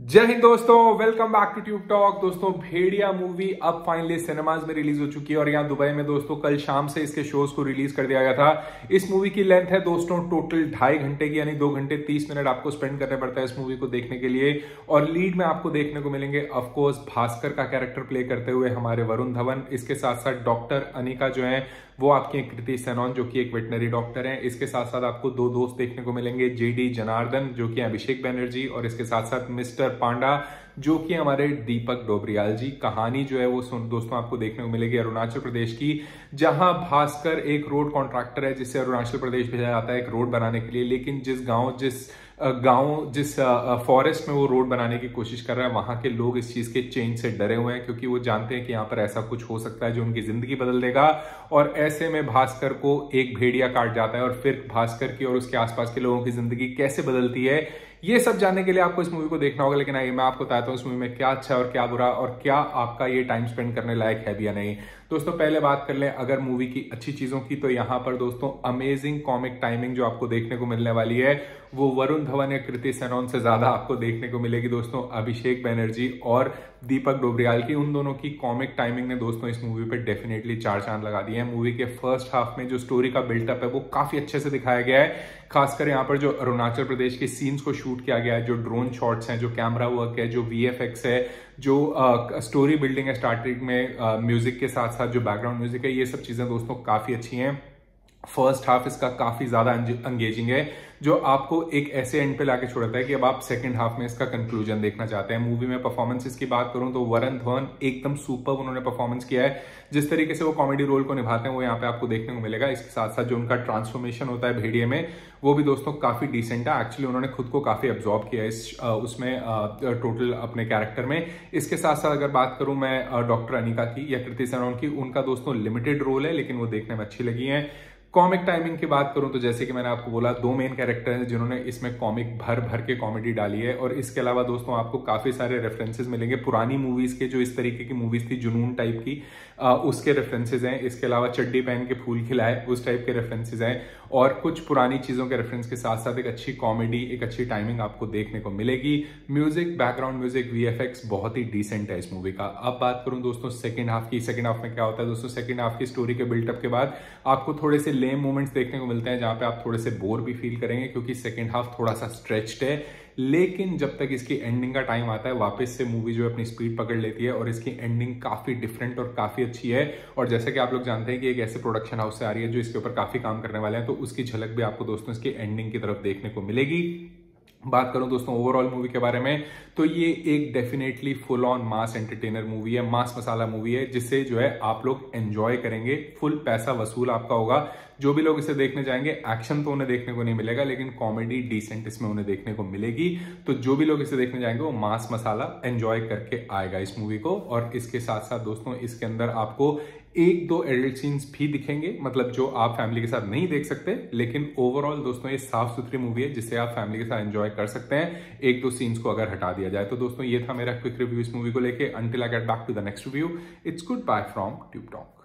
जय हिंद दोस्तों welcome back to Tube Talk दोस्तों, भेड़िया मूवी अब फाइनली सिनेमाज में रिलीज़ हो चुकी है और यहाँ दुबई में दोस्तों, कल शाम से इसके शोज़ को रिलीज़ कर दिया गया था। इस मूवी की लेंथ है दोस्तों टोटल ढाई घंटे की, यानी दो घंटे तीस मिनट आपको स्पेंड करने पड़ता है इस मूवी को देखने के लिए। और लीड में आपको देखने को मिलेंगे ऑफकोर्स भास्कर का कैरेक्टर प्ले करते हुए हमारे वरुण धवन। इसके साथ साथ डॉक्टर अनिका जो है, वो आपकी कृति सेनॉन, जो कि एक वेटनरी डॉक्टर हैं। इसके साथ साथ आपको दो दोस्त देखने को मिलेंगे जेडी जनार्दन, जो कि अभिषेक बैनर्जी, और इसके साथ साथ मिस्टर पांडा जो कि हमारे दीपक डोबरियाल जी, कहानी जो है वो सुन, दोस्तों, आपको देखने को मिलेगी अरुणाचल प्रदेश की, जहाँ भास्कर एक रोड कॉन्ट्रैक्टर है, जिसे अरुणाचल प्रदेश भेजा जाता है एक रोड बनाने के लिए, लेकिन जिस गाँव जिस गाँव, जिस फॉरेस्ट में वो रोड बनाने की कोशिश कर रहा है, वहाँ के लोग इस चीज़ के चेंज से डरे हुए हैं, क्योंकि वो जानते हैं कि यहाँ पर ऐसा कुछ हो सकता है जो उनकी ज़िंदगी बदल देगा। और ऐसे में भास्कर को एक भेड़िया काट जाता है और फिर भास्कर की और उसके आसपास के लोगों की ज़िंदगी कैसे बदलती है, ये सब जानने के लिए आपको इस मूवी को देखना होगा, लेकिन आइए मैं आपको हूँ इस मूवी में क्या अच्छा और क्या बुरा और क्या आपका ये टाइम स्पेंड करने लायक है भी या नहीं? दोस्तों, पहले बात कर लें अगर मूवी की अच्छी चीज़ों की तो यहाँ पर दोस्तों अमेजिंग कॉमिक टाइमिंग जो आपको देखने को मिलने वाली है, वो वरुण धवन या कृति सेनोन से ज़्यादा आपको देखने को मिलेगी दोस्तों, अभिषेक बैनर्जी और दीपक डोबरियाल की। उन दोनों की कॉमिक टाइमिंग ने दोस्तों, इस मूवी पर डेफिनेटली चार चाँद लगा दिए हैं। मूवी के फ़र्स्ट हाफ़ में जो स्टोरी का बिल्टअप है, वो काफ़ी अच्छे से दिखाया गया है। खासकर यहाँ पर जो अरुणाचल प्रदेश के सीन्स को शूट किया गया है, जो ड्रोन शॉट्स हैं, जो कैमरा वर्क है, जो वीएफएक्स है जो स्टोरी बिल्डिंग है स्टार्टिंग में म्यूज़िक के साथ साथ जो बैकग्राउंड म्यूज़िक है, ये सब चीज़ें दोस्तों काफ़ी अच्छी हैं। फ़र्स्ट हाफ़ इसका काफ़ी ज़्यादा एंगेजिंग है। जो आपको एक ऐसे एंड पे लाके छोड़ता है कि अब आप सेकंड हाफ़ में इसका कंक्लूजन देखना चाहते हैं। मूवी में परफॉर्मेंसेस की बात करूँ तो वरुण धवन एकदम सुपर उन्होंने परफॉर्मेंस किया है। जिस तरीके से वो कॉमेडी रोल को निभाते हैं, वो यहाँ पे आपको देखने को मिलेगा। इसके साथ साथ जो उनका ट्रांसफॉर्मेशन होता है भेड़िए में, वो भी दोस्तों काफ़ी डिसेंट है। एक्चुअली उन्होंने खुद को काफ़ी अब्जॉर्ब किया है इस उसमें टोटल अपने कैरेक्टर में। इसके साथ साथ अगर बात करूँ मैं डॉक्टर अनिका की या कृति सनौन की, उनका दोस्तों लिमिटेड रोल है, लेकिन वो देखने में अच्छी लगी है। कॉमिक टाइमिंग की बात करूँ तो जैसे कि मैंने आपको बोला दो मेन कैरेक्टर हैं जिन्होंने इसमें कॉमिक भर भर के कॉमेडी डाली है और इसके अलावा दोस्तों आपको काफ़ी सारे रेफरेंसेस मिलेंगे। पुरानी मूवीज़ के जो इस तरीके की मूवीज़ थी जुनून टाइप की आ, उसके रेफरेंसेज हैं। इसके अलावा चड्डी पहन के फूल खिलाए उस टाइप के रेफरेंसेज हैं। और कुछ पुरानी चीज़ों के रेफरेंस के साथ साथ एक अच्छी कॉमेडी एक अच्छी टाइमिंग आपको देखने को मिलेगी। म्यूज़िक बैकग्राउंड म्यूज़िक वीएफएक्स बहुत ही डिसेंट है इस मूवी का। अब बात करूँ दोस्तों सेकंड हाफ़ की। सेकंड हाफ़ में क्या होता है दोस्तों? सेकंड हाफ़ की स्टोरी के बिल्टअप के बाद आपको थोड़े से लेम मोमेंट्स देखने को मिलते हैं जहाँ पे आप थोड़े से बोर भी फील करेंगे क्योंकि सेकेंड हाफ़ थोड़ा सा स्ट्रेच्ड है। लेकिन जब तक इसकी एंडिंग का टाइम आता है, वापस से मूवी जो है अपनी स्पीड पकड़ लेती है और इसकी एंडिंग काफ़ी डिफरेंट और काफ़ी अच्छी है। और जैसे कि आप लोग जानते हैं कि एक ऐसे प्रोडक्शन हाउस से आ रही है जो इसके ऊपर काफ़ी काम करने वाले हैं तो उसकी झलक भी आपको दोस्तों इसकी एंडिंग की तरफ़ देखने को मिलेगी। बात करूँ दोस्तों ओवरऑल मूवी के बारे में तो ये एक definitely full on mass entertainer movie है मास मसाला मूवी है, जिससे जो है आप लोग एंजॉय करेंगे। फुल पैसा वसूल आपका होगा। जो भी लोग इसे देखने जाएँगे एक्शन तो उन्हें देखने को नहीं मिलेगा, लेकिन कॉमेडी डिसेंट इसमें उन्हें देखने को मिलेगी। तो जो भी लोग इसे देखने जाएँगे, वो मास मसाला एंजॉय करके आएगा इस मूवी को। और इसके साथ साथ दोस्तों, इसके अंदर आपको एक दो एडल्ट सीन्स भी दिखेंगे मतलब जो आप फैमिली के साथ नहीं देख सकते, लेकिन ओवरऑल दोस्तों ये साफ़ सुथरी मूवी है, जिसे आप फैमिली के साथ एंजॉय कर सकते हैं। एक दो सीन्स को अगर हटा दिया जाए तो दोस्तों ये था मेरा क्विक रिव्यू इस मूवी को लेकर until I get back to the next review it's good bye from Tube Talk